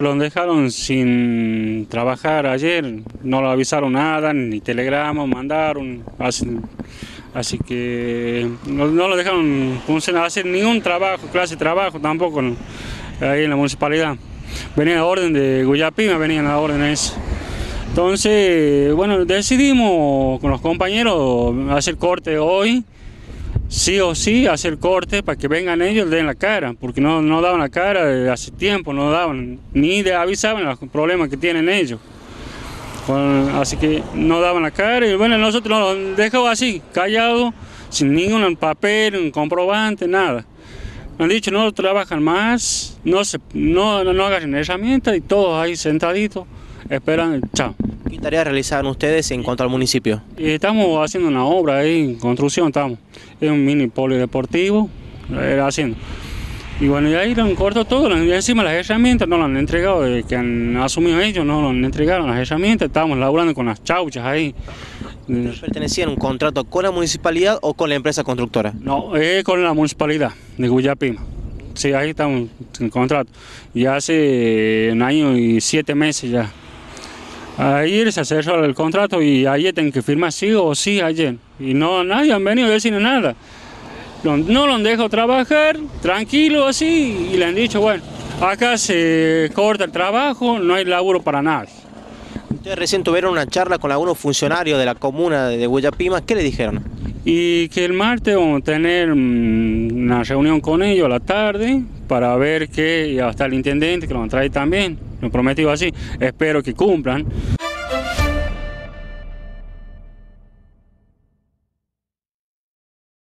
Lo dejaron sin trabajar ayer, no lo avisaron nada, ni telegrama mandaron, así, que no, lo dejaron hacer ningún trabajo, clase de trabajo tampoco ahí en la municipalidad. Venía a orden de Guyapima, venían a órdenes. Entonces, bueno, decidimos con los compañeros hacer corte hoy sí o sí hacer corte para que vengan ellos den la cara, porque no, no daban la cara hace tiempo, no daban, ni de avisaban los problemas que tienen ellos. así que no daban la cara y bueno, nosotros nos dejamos así, callados, sin ningún papel, un comprobante, nada. Nos han dicho no trabajan más, no, se, no, no, no agarren herramientas y todos ahí sentaditos, esperan, chao. ¿Qué tareas realizaban ustedes en cuanto al municipio? Estamos haciendo una obra ahí, en construcción estamos. Es un mini polideportivo, era haciendo. Y bueno, y ahí lo han cortado todo, encima las herramientas no lo han entregado, que han asumido ellos, no lo han entregado las herramientas, estábamos laburando con las chauchas ahí. ¿Pertenecían un contrato con la municipalidad o con la empresa constructora? No, es con la municipalidad de Guyapima. Sí, ahí estamos en contrato. Y hace un año y siete meses ya. Ayer se cerró el contrato y ayer tienen que firmar sí o sí ayer. Y no, nadie han venido a decir nada. No, lo han dejado trabajar, tranquilo así, y le han dicho, bueno, acá se corta el trabajo, no hay laburo para nadie. Ustedes recién tuvieron una charla con algunos funcionarios de la comuna de Guayapima, ¿qué le dijeron? Y que el martes vamos a tener mm, una reunión con ellos a la tarde para ver que, hasta el intendente que lo van a traer también, lo prometido así, espero que cumplan.